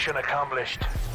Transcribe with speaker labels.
Speaker 1: Mission accomplished.